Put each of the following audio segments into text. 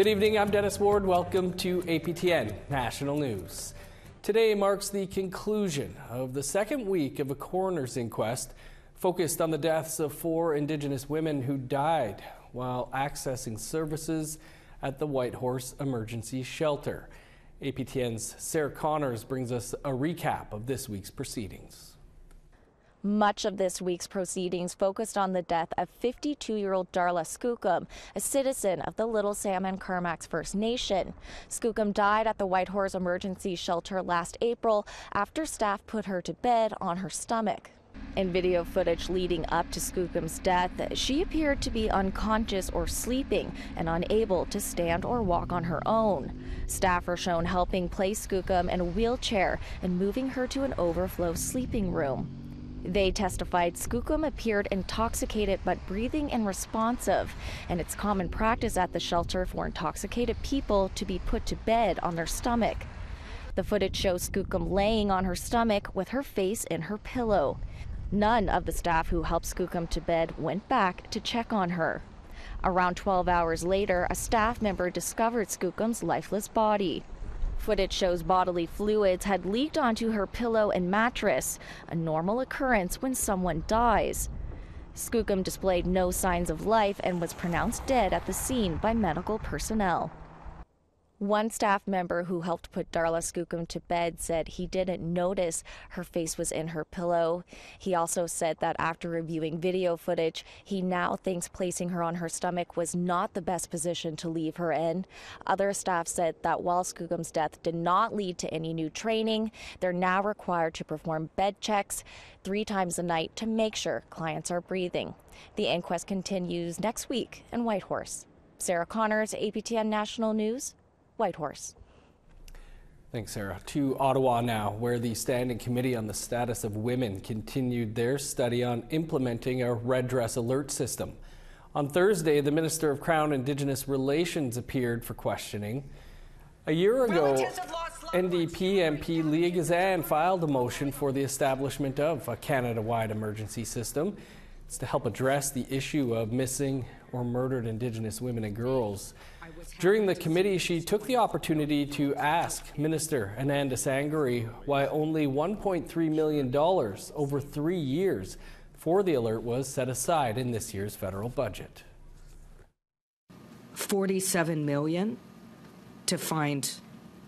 Good evening, I'm Dennis Ward. Welcome to APTN National News. Today marks the conclusion of the second week of a coroner's inquest focused on the deaths of four Indigenous women who died while accessing services at the Whitehorse Emergency Shelter. APTN's Sarah Connors brings us a recap of this week's proceedings. Much of this week's proceedings focused on the death of 52 year old Darla Skookum, a citizen of the Little Salmon Carmacks First Nation. Skookum died at the Whitehorse Emergency Shelter last April after staff put her to bed on her stomach. In video footage leading up to Skookum's death, she appeared to be unconscious or sleeping and unable to stand or walk on her own. Staff were shown helping place Skookum in a wheelchair and moving her to an overflow sleeping room. They testified Skookum appeared intoxicated but breathing and responsive, and it's common practice at the shelter for intoxicated people to be put to bed on their stomach. The footage shows Skookum laying on her stomach with her face in her pillow. None of the staff who helped Skookum to bed went back to check on her. Around 12 hours later, a staff member discovered Skookum's lifeless body. Footage shows bodily fluids had leaked onto her pillow and mattress, a normal occurrence when someone dies. Skookum displayed no signs of life and was pronounced dead at the scene by medical personnel. One staff member who helped put Darla Skookum to bed said he didn't notice her face was in her pillow. He also said that after reviewing video footage, he now thinks placing her on her stomach was not the best position to leave her in. Other staff said that while Skookum's death did not lead to any new training, they're now required to perform bed checks three times a night to make sure clients are breathing. The inquest continues next week in Whitehorse. Sarah Connors, APTN National News, Whitehorse. Thanks, Sarah. To Ottawa now, where the Standing Committee on the Status of Women continued their study on implementing a red dress alert system. On Thursday, the Minister of Crown Indigenous Relations appeared for questioning. A year ago, NDP MP Leah Gazan filed a motion for the establishment of a Canada wide emergency system. It's to help address the issue of missing or murdered Indigenous women and girls. During the committee, she took the opportunity to ask Minister Anandasangaree why only $1.3 million over three years for the alert was set aside in this year's federal budget. 47 million to find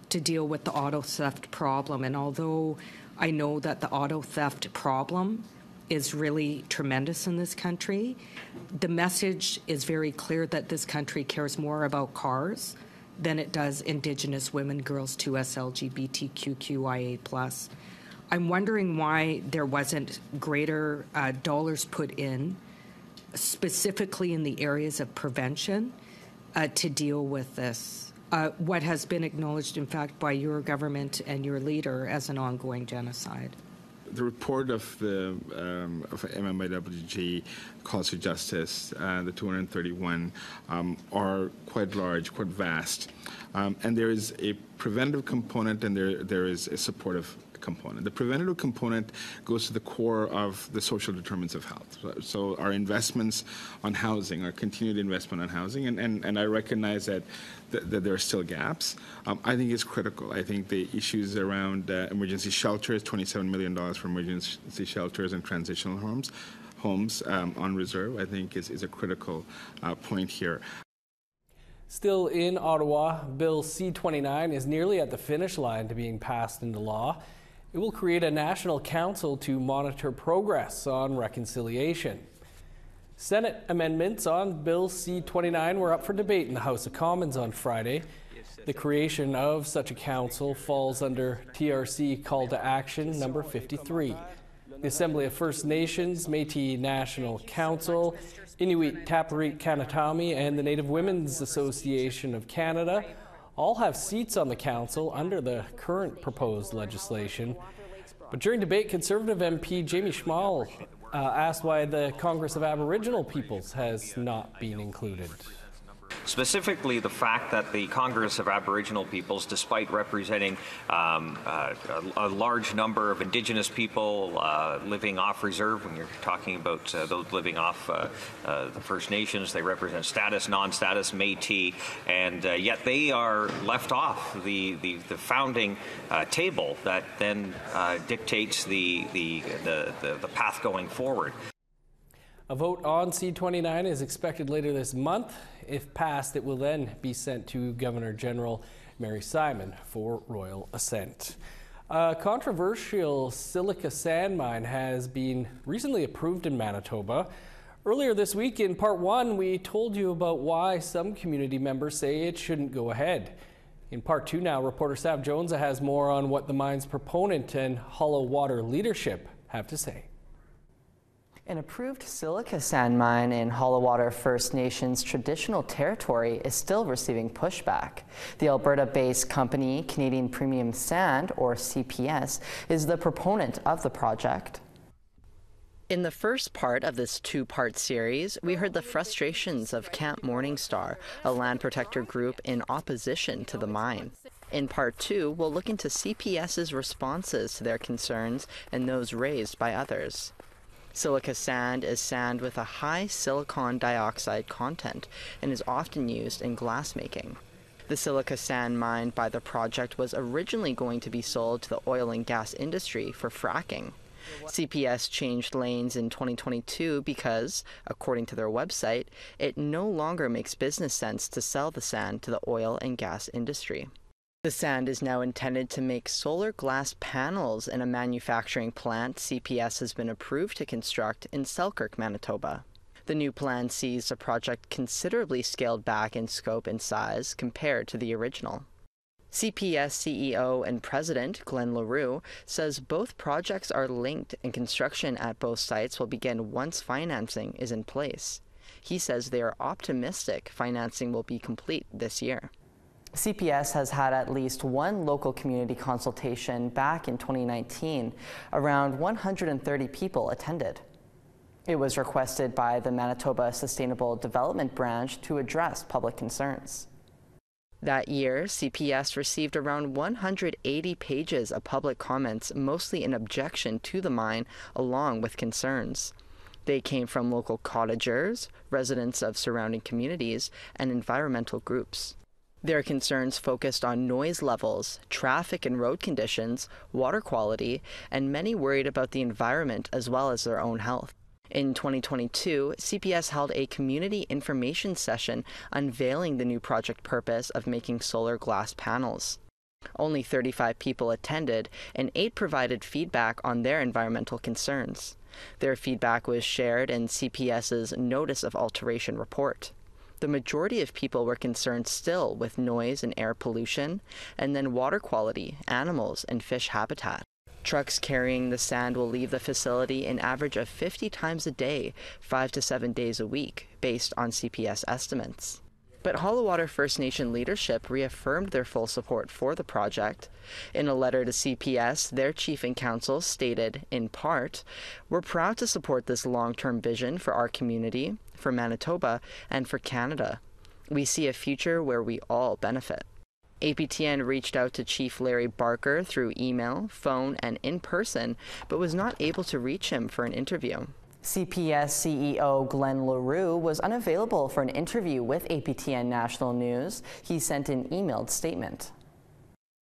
to deal with the auto theft problem and although I know that the auto theft problem is really tremendous in this country. The message is very clear that this country cares more about cars than it does Indigenous women, girls, 2S, LGBTQIA+. Plus. I'm wondering why there wasn't greater uh, dollars put in, specifically in the areas of prevention, uh, to deal with this. Uh, what has been acknowledged, in fact, by your government and your leader as an ongoing genocide the report of the um, of MMIWG calls for justice, uh, the 231, um, are quite large, quite vast, um, and there is a preventive component and there there is a supportive component. The preventative component goes to the core of the social determinants of health. So, our investments on housing, our continued investment on housing, and, and, and I recognize that, that, that there are still gaps. Um, I think it's critical. I think the issues around uh, emergency shelters, $27 million for emergency shelters and transitional homes, homes um, on reserve, I think is, is a critical uh, point here. Still in Ottawa, Bill C 29 is nearly at the finish line to being passed into law. It will create a national council to monitor progress on reconciliation. Senate amendments on Bill C 29 were up for debate in the House of Commons on Friday. The creation of such a council falls under TRC Call to Action number 53. The Assembly of First Nations, Metis National Council, Inuit Tapiriit Kanatami, and the Native Women's Association of Canada all have seats on the council under the current proposed legislation. But during debate, Conservative MP Jamie Schmale uh, asked why the Congress of Aboriginal Peoples has not been included. Specifically, the fact that the Congress of Aboriginal Peoples, despite representing um, uh, a, a, large number of Indigenous people uh, living off reserve, when you're talking about uh, those living off uh, uh, the First Nations, they represent status, non-status, Métis, and uh, yet they are left off the the, the founding table that then dictates the, the the, the the path going forward. A vote on C29 is expected later this month. If passed, it will then be sent to Governor General Mary Simon for royal assent. A controversial silica sand mine has been recently approved in Manitoba. Earlier this week, in part one, we told you about why some community members say it shouldn't go ahead. In part two now, reporter Sav Jones has more on what the mine's proponent and Hollowater leadership have to say. An approved silica sand mine in Hollowater First Nations traditional territory is still receiving pushback. The Alberta-based company Canadian Premium Sand, or CPS, is the proponent of the project. In the first part of this two part series, we heard the frustrations of Camp Morningstar, a land protector group in opposition to the mine. In part two, we'll look into CPS's responses to their concerns and those raised by others. Silica sand is sand with a high silicon dioxide content and is often used in glassmaking. The silica sand mined by the project was originally going to be sold to the oil and gas industry for fracking. CPS changed lanes in 2022 because, according to their website, it no longer makes business sense to sell the sand to the oil and gas industry. The sand is now intended to make solar glass panels in a manufacturing plant CPS has been approved to construct in Selkirk, Manitoba. The new plan sees the project considerably scaled back in scope and size compared to the original. CPS CEO and President Glenn Leroux says both projects are linked and construction at both sites will begin once financing is in place. He says they are optimistic financing will be complete this year. CPS has had at least one local community consultation back in 2019. Around 130 people attended. It was requested by the Manitoba Sustainable Development Branch to address public concerns. That year, CPS received around 180 pages of public comments, mostly in objection to the mine, along with concerns. They came from local cottagers, residents of surrounding communities, and environmental groups. Their concerns focused on noise levels, traffic and road conditions, water quality, and many worried about the environment as well as their own health. In 2022, CPS held a community information session unveiling the new project purpose of making solar glass panels. Only 35 people attended, and 8 provided feedback on their environmental concerns. Their feedback was shared in CPS's Notice of Alteration report the majority of people were concerned still with noise and air pollution, and then water quality, animals, and fish habitat. Trucks carrying the sand will leave the facility an average of 50 times a day, five to seven days a week, based on CPS estimates. But Hollowater First Nation leadership reaffirmed their full support for the project. In a letter to CPS, their chief and council stated, in part, We're proud to support this long term vision for our community, for Manitoba, and for Canada. We see a future where we all benefit. APTN reached out to Chief Larry Barker through email, phone, and in person, but was not able to reach him for an interview. CPS CEO Glenn Leroux was unavailable for an interview with APTN National News. He sent an emailed statement.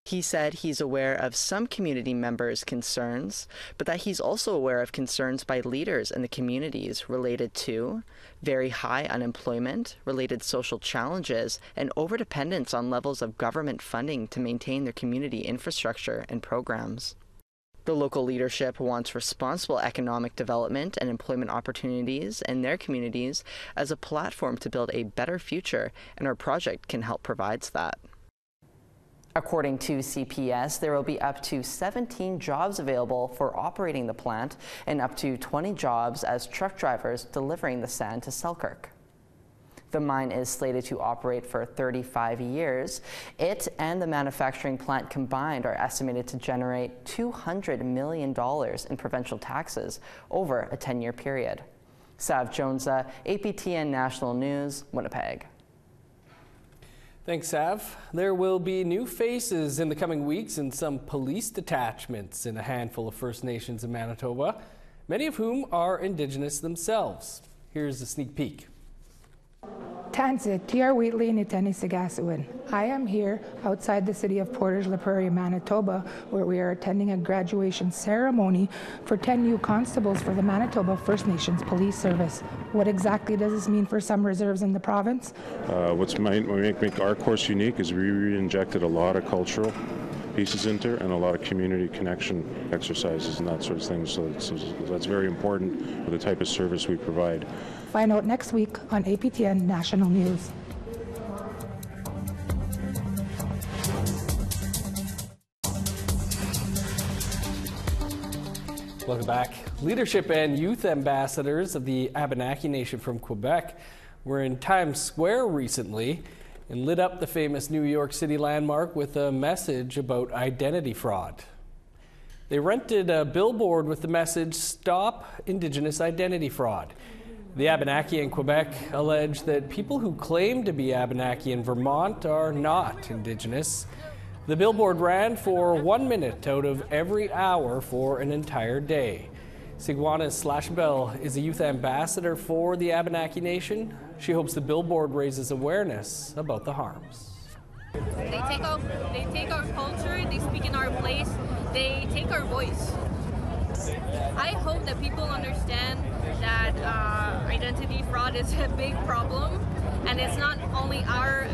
He said he's aware of some community members' concerns, but that he's also aware of concerns by leaders in the communities related to very high unemployment, related social challenges, and overdependence on levels of government funding to maintain their community infrastructure and programs. The local leadership wants responsible economic development and employment opportunities in their communities as a platform to build a better future, and our project can help provide that. According to CPS, there will be up to 17 jobs available for operating the plant and up to 20 jobs as truck drivers delivering the sand to Selkirk. The mine is slated to operate for 35 years. It and the manufacturing plant combined are estimated to generate $200 million in provincial taxes over a 10 year period. Sav Jonesa, APTN National News, Winnipeg. Thanks, Sav. There will be new faces in the coming weeks in some police detachments in a handful of First Nations in Manitoba, many of whom are Indigenous themselves. Here's a sneak peek. Tansit, T.R. Wheatley, Nitani Sagasuin. I am here outside the city of Portage La Prairie, Manitoba, where we are attending a graduation ceremony for 10 new constables for the Manitoba First Nations Police Service. What exactly does this mean for some reserves in the province? Uh, what's might make, make our course unique is we re-injected a lot of cultural pieces into and a lot of community connection exercises and that sort of thing. So, so that's very important for the type of service we provide. Find out next week on APTN National News. Welcome back. Leadership and youth ambassadors of the Abenaki Nation from Quebec were in Times Square recently and lit up the famous New York City landmark with a message about identity fraud. They rented a billboard with the message Stop Indigenous Identity Fraud. The Abenaki in Quebec allege that people who claim to be Abenaki in Vermont are not Indigenous. The billboard ran for one minute out of every hour for an entire day. Sigwana Slashbell is a youth ambassador for the Abenaki Nation. She hopes the billboard raises awareness about the harms. They take our, they take our culture, they speak in our place, they take our voice. I hope that people understand that uh, identity fraud is a big problem, and it's not only our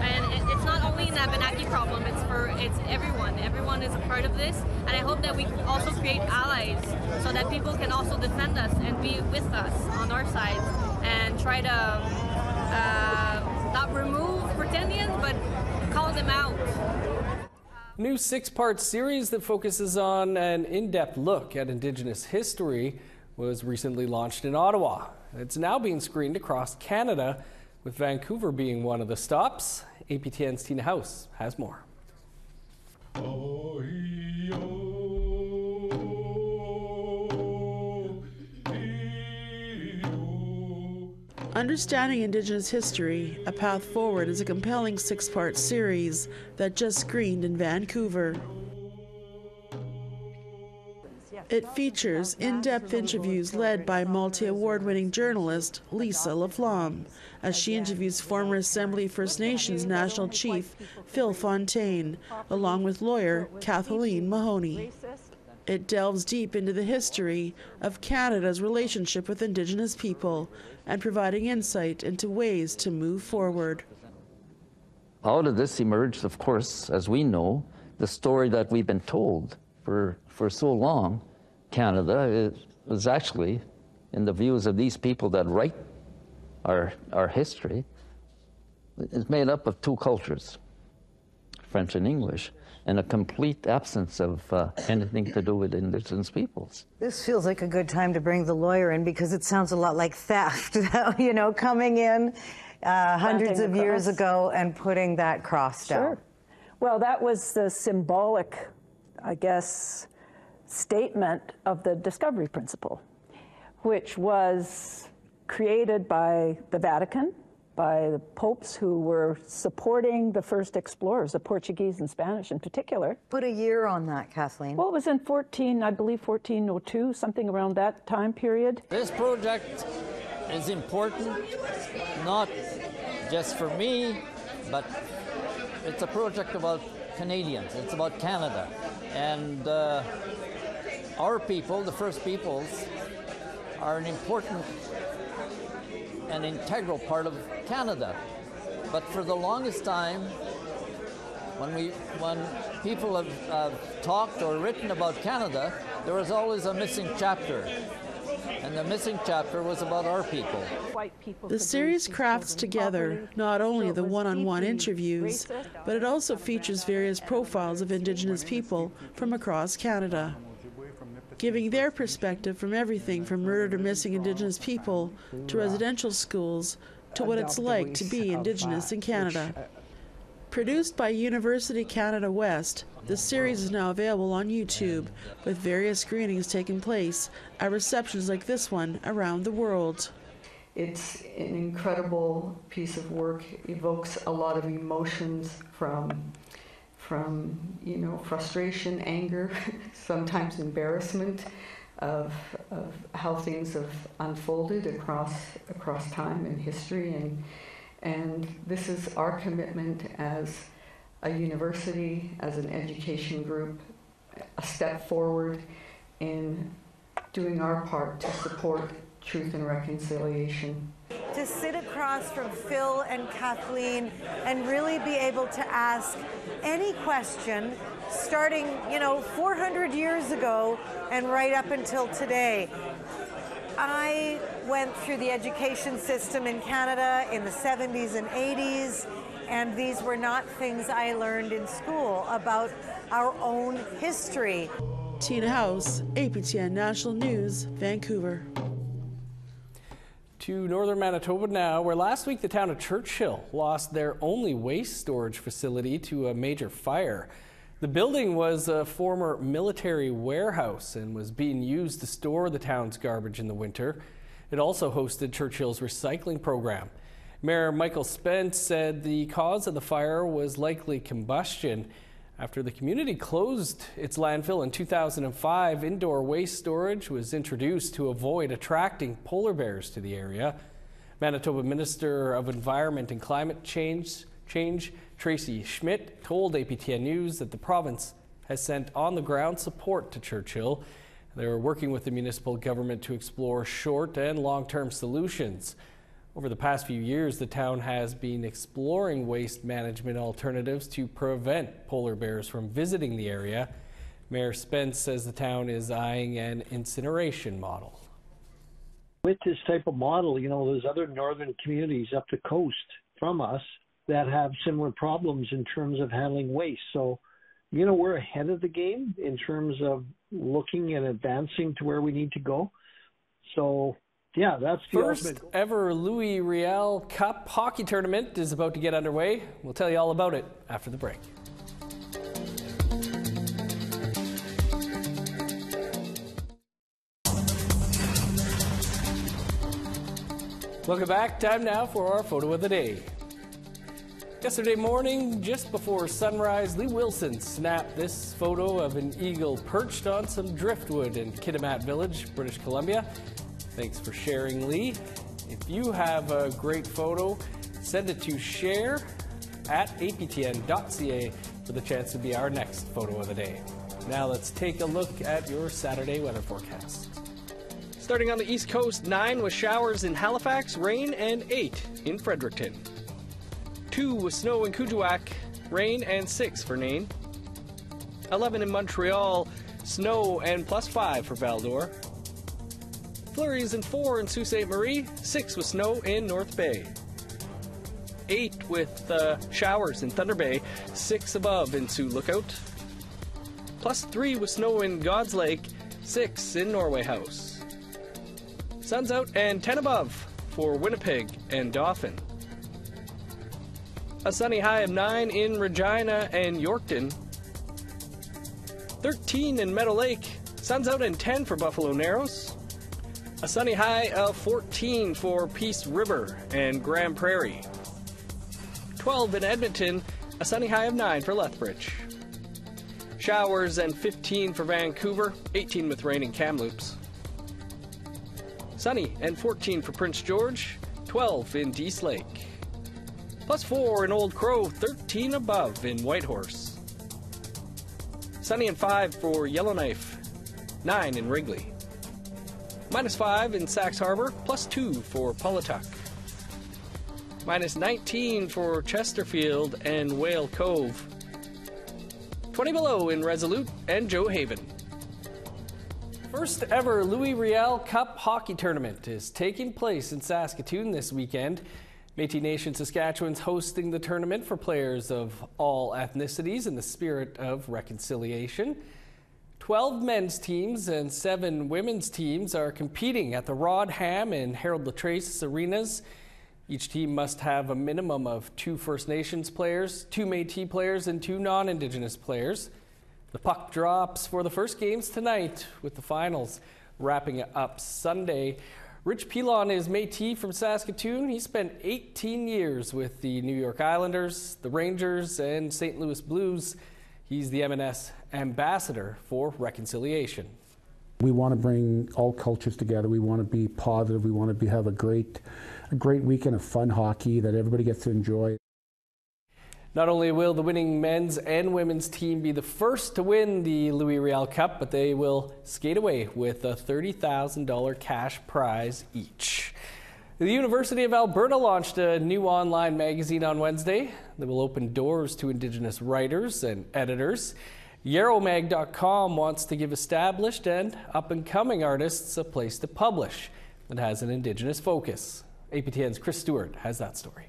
and it's not only an Abenaki problem. It's for it's everyone. Everyone is a part of this, and I hope that we also create allies so that people can also defend us and be with us on our side and try to uh, not remove pretendians, but call them out new six part series that focuses on an in depth look at Indigenous history was recently launched in Ottawa. It's now being screened across Canada, with Vancouver being one of the stops. APTN's Tina House has more. Oh, Understanding Indigenous History A Path Forward is a compelling six part series that just screened in Vancouver. It features in depth interviews led by multi award winning journalist Lisa Laflamme as she interviews former Assembly First Nations National Chief Phil Fontaine, along with lawyer Kathleen Mahoney. It delves deep into the history of Canada's relationship with Indigenous people and providing insight into ways to move forward. Out of this emerged, of course, as we know, the story that we've been told for, for so long. Canada was actually, in the views of these people that write our, our history, is made up of two cultures, French and English and a complete absence of uh, anything to do with indigenous peoples. This feels like a good time to bring the lawyer in because it sounds a lot like theft, you know, coming in uh, hundreds of years ago and putting that cross down. Sure. Well, that was the symbolic, I guess, statement of the discovery principle, which was created by the Vatican by the popes who were supporting the first explorers, the Portuguese and Spanish in particular. Put a year on that, Kathleen. Well, it was in 14, I believe 1402, something around that time period. This project is important, not just for me, but it's a project about Canadians. It's about Canada. And uh, our people, the First Peoples, are an important an integral part of Canada. But for the longest time, when we when people have uh, talked or written about Canada, there was always a missing chapter. And the missing chapter was about our people. The series crafts together not only the one on one interviews, but it also features various profiles of Indigenous people from across Canada giving their perspective from everything from murdered or missing Indigenous people to residential schools to what it's like to be Indigenous in Canada. Produced by University Canada West, the series is now available on YouTube, with various screenings taking place at receptions like this one around the world. it's an incredible piece of work, evokes a lot of emotions from from you know frustration, anger, sometimes embarrassment of, of how things have unfolded across across time and history and and this is our commitment as a university, as an education group, a step forward in doing our part to support truth and reconciliation. To sit across from Phil and Kathleen and really be able to ask any question starting, you know, 400 years ago and right up until today. I went through the education system in Canada in the 70s and 80s, and these were not things I learned in school about our own history. Tina House, APTN National News, Vancouver. To northern Manitoba now, where last week the town of Churchill lost their only waste storage facility to a major fire. The building was a former military warehouse and was being used to store the town's garbage in the winter. It also hosted Churchill's recycling program. Mayor Michael Spence said the cause of the fire was likely combustion. After the community closed its landfill in 2005, indoor waste storage was introduced to avoid attracting polar bears to the area. Manitoba Minister of Environment and Climate Change, Change Tracy Schmidt told APTN News that the province has sent on the ground support to Churchill. They're working with the municipal government to explore short and long term solutions. Over the past few years, the town has been exploring waste management alternatives to prevent polar bears from visiting the area. Mayor Spence says the town is eyeing an incineration model. With this type of model, you know, there's other northern communities up the coast from us that have similar problems in terms of handling waste. So, you know, we're ahead of the game in terms of looking and advancing to where we need to go. So, yeah, that's the first ever Louis Riel Cup hockey tournament is about to get underway. We'll tell you all about it after the break. Welcome back. Time now for our photo of the day. Yesterday morning, just before sunrise, Lee Wilson snapped this photo of an eagle perched on some driftwood in Kitimat Village, British Columbia. Thanks for sharing, Lee. If you have a great photo, send it to share at aptn.ca for the chance to be our next photo of the day. Now let's take a look at your Saturday weather forecast. Starting on the East Coast, 9 with showers in Halifax, rain, and 8 in Fredericton. 2 with snow in Kuujjuaq, rain, and 6 for Nain. 11 in Montreal, snow, and plus 5 for Val-d'Or. Flurries and 4 in Sault Ste. Marie, 6 with snow in North Bay. 8 with uh, showers in Thunder Bay, 6 above in Sioux Lookout. Plus 3 with snow in God's Lake, 6 in Norway House. Sun's out and 10 above for Winnipeg and Dauphin. A sunny high of 9 in Regina and Yorkton. 13 in Meadow Lake. Sun's out and 10 for Buffalo Narrows. A sunny high of 14 for Peace River and Grande Prairie. 12 in Edmonton, a sunny high of 9 for Lethbridge. Showers and 15 for Vancouver, 18 with rain in Kamloops. Sunny and 14 for Prince George, 12 in Dease Lake. Plus 4 in Old Crow, 13 above in Whitehorse. Sunny and 5 for Yellowknife, 9 in Wrigley. Minus 5 in Sachs Harbor, plus 2 for Paulatuk. Minus 19 for Chesterfield and Whale Cove. 20 below in Resolute and Gjoa Haven. First ever Louis Riel Cup hockey tournament is taking place in Saskatoon this weekend. Métis Nation Saskatchewan's hosting the tournament for players of all ethnicities in the spirit of reconciliation. 12 men's teams and seven women's teams are competing at the Rod Ham and Harold Latrace arenas. Each team must have a minimum of two First Nations players, two Métis players, and two non-Indigenous players. The puck drops for the first games tonight with the finals wrapping up Sunday. Rich Pilon is Métis from Saskatoon. He spent 18 years with the New York Islanders, the Rangers, and St. Louis Blues. He's the MNS ambassador for reconciliation. We want to bring all cultures together. We want to be positive. We want to be, have a great, a great weekend of fun hockey that everybody gets to enjoy. Not only will the winning men's and women's team be the first to win the Louis Riel Cup, but they will skate away with a $30,000 cash prize each. The University of Alberta launched a new online magazine on Wednesday that will open doors to Indigenous writers and editors. Yarrowmag.com wants to give established and up and coming artists a place to publish that has an Indigenous focus. APTN's Chris Stewart has that story.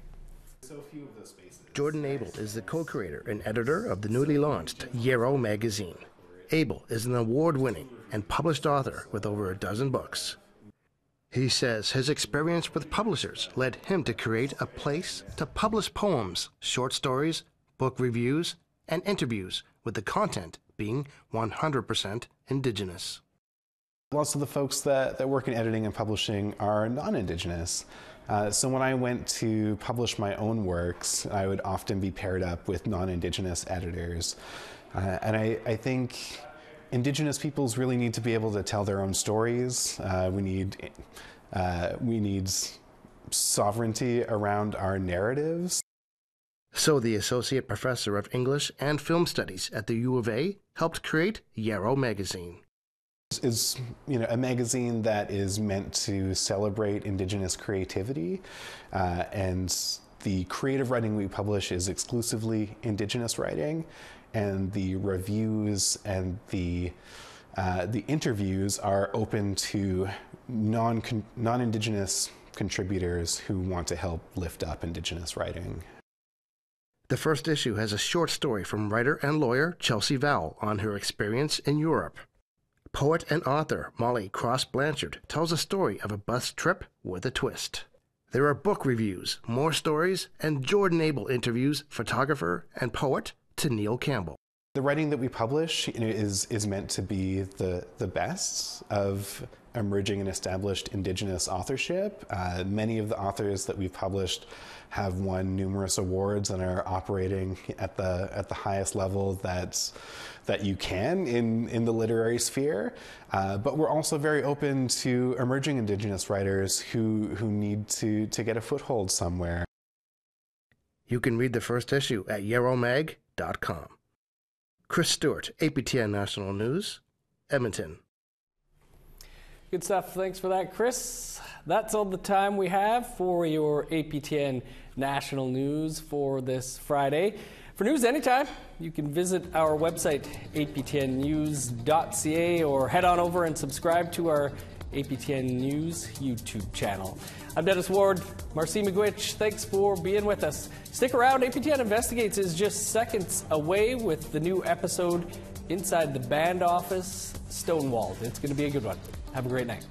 Jordan Abel is the co creator and editor of the newly launched Yarrow magazine. Abel is an award winning and published author with over a dozen books. He says his experience with publishers led him to create a place to publish poems, short stories, book reviews, and interviews, with the content being 100% Indigenous. Lots of the folks that, that work in editing and publishing are non Indigenous. Uh, so when I went to publish my own works, I would often be paired up with non-Indigenous editors. Uh, and I, I, think Indigenous peoples really need to be able to tell their own stories. Uh, we need uh, we need sovereignty around our narratives. So the associate professor of English and Film Studies at the U of A helped create Yarrow magazine is you know a magazine that is meant to celebrate indigenous creativity uh, and the creative writing we publish is exclusively indigenous writing and the reviews and the uh, the interviews are open to non non-indigenous contributors who want to help lift up indigenous writing. The first issue has a short story from writer and lawyer Chelsea Vowel on her experience in Europe. Poet and author Molly Cross Blanchard tells a story of a bus trip with a twist. There are book reviews, more stories, and Jordan Abel interviews photographer and poet Tenille Campbell. The writing that we publish is, is meant to be the, the best of emerging and established Indigenous authorship. Uh, many of the authors that we've published have won numerous awards and are operating at the at the highest level that that you can in in the literary sphere. Uh, but we're also very open to emerging Indigenous writers who who need to to get a foothold somewhere. You can read the first issue at yarrowmag.com. Chris Stewart, APTN National News, Edmonton. Good stuff. Thanks for that, Chris. That's all the time we have for your APTN national news for this Friday. For news anytime, you can visit our website, aptnnews.ca, or head on over and subscribe to our APTN News YouTube channel. I'm Dennis Ward. Marcy McGuich, thanks for being with us. Stick around. APTN Investigates is just seconds away with the new episode Inside the Band Office Stonewalled. It's going to be a good one. Have a great night.